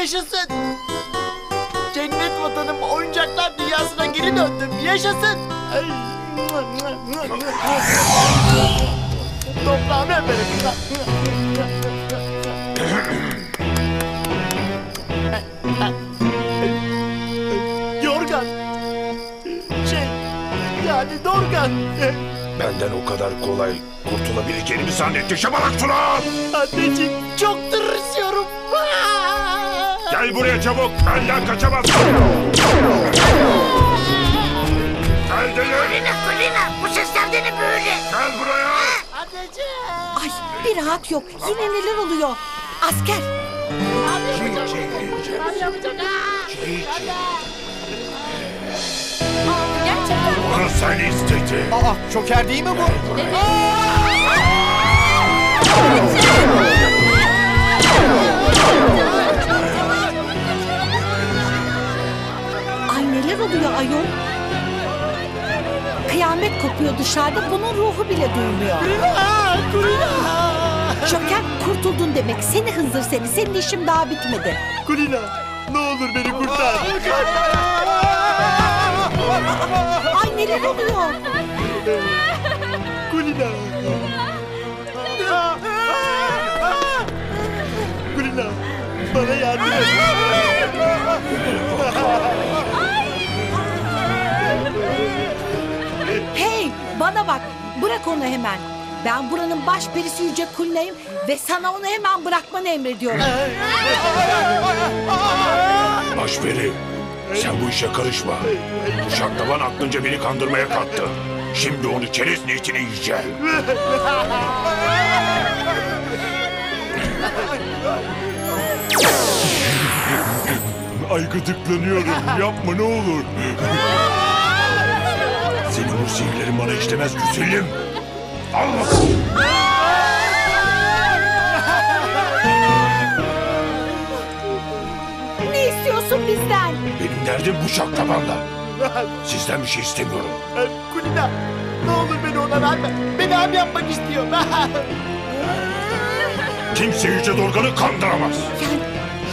Yaşasın. Cennet vatanım oyuncaklar dünyasına geri döndüm. Yaşasın. Ay. Toprağımı öperim. Yorgan. Şey, yani Dorgan. Benden o kadar kolay kurtulabileceğini mi zannetti şabalak Tuna? Anneciğim çok tırsıyorum. Buraya çabuk. Benden kaçamazsın. Gel dedim. Kulina Kulina bu sesler de ne böyle? Gel buraya. Anneciğim. Ay bir rahat yok. Yine neler oluyor? Asker. Abi yapacak. Gerçekten. Bunu sen istedin. Aa, şoker değil mi bu? Ay neler oluyor ayol? Kıyamet kopuyor dışarıda. Bunun ruhu bile duymuyor. Kulina, Kulina. Şoker kurtuldun demek. Seni hınzır seni. Senin işim daha bitmedi. Kulina, ne olur beni kurtar. Ay neler oluyor? Kulina. Kulina, bana yardım et. Hey bana bak. Bırak onu hemen. Ben buranın baş perisi Yüce Kulina'yım ve sana onu hemen bırakmanı emrediyorum. Başperi. Sen bu işe karışma. Bu şaklaban aklınca beni kandırmaya kalktı. Şimdi onu çerez niyetine yiyeceğim. Ay gıdıklanıyorum. Yapma ne olur. Senin bu sihirlerin bana işlemez güzelim. Allah! Ne istiyorsun bizden? Benim derdim bu şaklabanla. Sizden bir şey istemiyorum. Kulina, ne olur beni ona verme. Beni hem yapmak istiyor. Kimse Yüce Dorgan'ı kandıramaz. Yani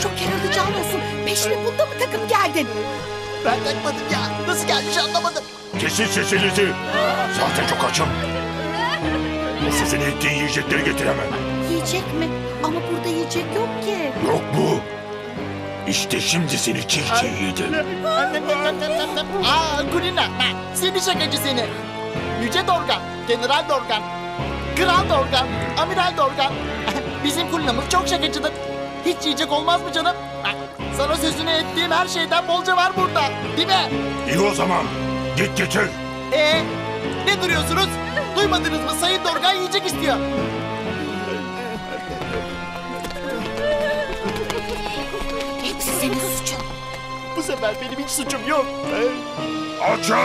şoker alacağın olsun. Peşine bunda mı takıp geldin? ben takmadım ya. Nasıl gelmiş anlamadım. Kesin sesinizi. Zaten çok açım. Bu sözünü ettiğin yiyecekleri getiremem. Yiyecek mi? Ama burada yiyecek yok ki. Yok mu? İşte şimdi seni çiğ çiğ yedim. Aa Kulina, seni şakacı seni. Yüce Dorgan, General Dorgan, Kral Dorgan, Amiral Dorgan. Bizim Kulina'mız çok şakacıdır. Hiç yiyecek olmaz mı canım? Sana sözünü ettiğim her şeyden bolca var burada. Değil mi? İyi o zaman. Git getir. Ee, ne duruyorsunuz? Duymadınız mı? Sayın Dorgan yiyecek istiyor. Hepsi senin suçun. Bu sefer benim hiç suçum yok. Açın!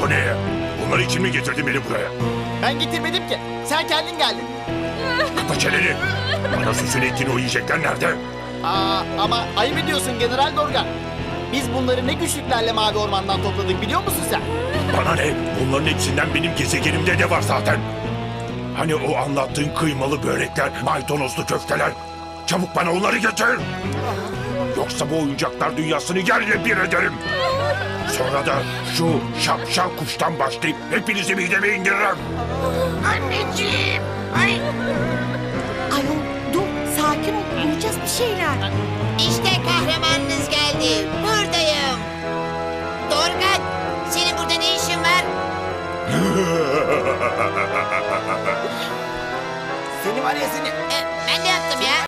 Bu ne? Bunlar için mi getirdin beni buraya? Ben getirmedim ki. Sen kendin geldin. Kapa çeneni. Bana sözünü ettiğin o yiyecekler nerede? Aa, ama ayıp ediyorsun General Dorgan. Biz bunları ne güçlüklerle Mavi Orman'dan topladık biliyor musun sen? Bana ne? Bunların hepsinden benim gezegenimde de var zaten. Hani o anlattığın kıymalı börekler, maydanozlu köfteler. Çabuk bana onları getir. Yoksa bu oyuncaklar dünyasını yerle bir ederim. Sonra da şu şapşal kuştan başlayıp hepinizi mideme indiririm. Anneciğim. Ay Ayol dur sakin ol. Bulacağız bir şeyler. işte kahramanınız geldi. Buradayım. Dorgan senin burada ne işin var? Seni var ya seni. E, ben de yaptım ya.